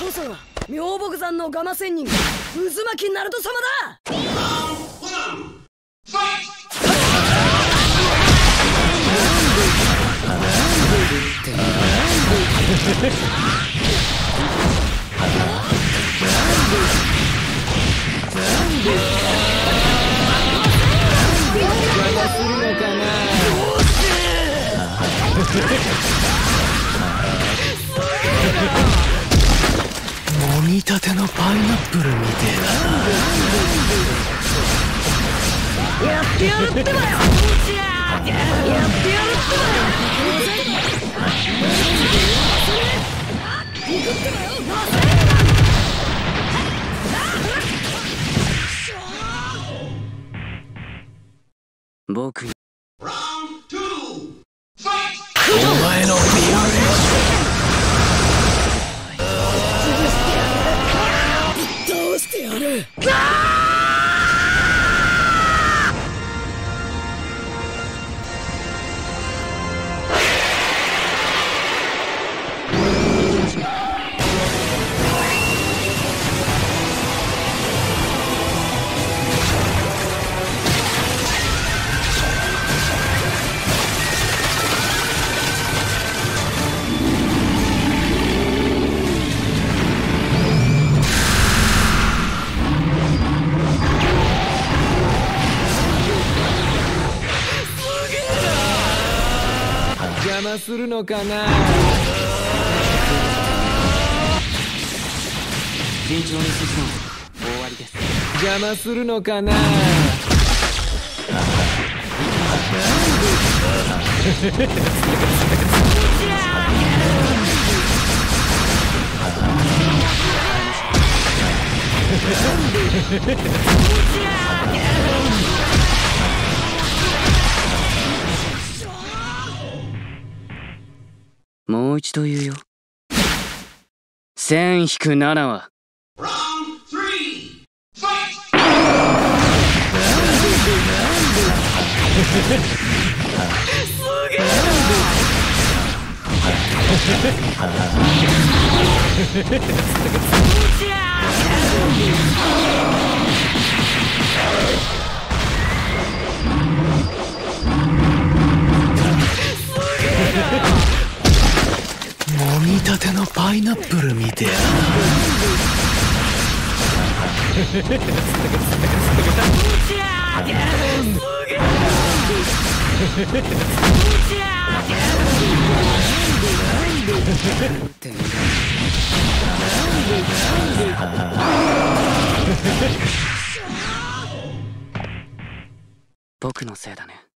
こそが妙木山のガマ仙人渦巻きナルト様だ。するのかなみたてのパイナップルみてえなや。ってやるってばよやってやるってばよ僕お前の魔するのかな？順調に進む終わりです。邪魔するのかな？もう一度言うよ。千引く7は。たてのパイナップルみてえ僕のせいだね。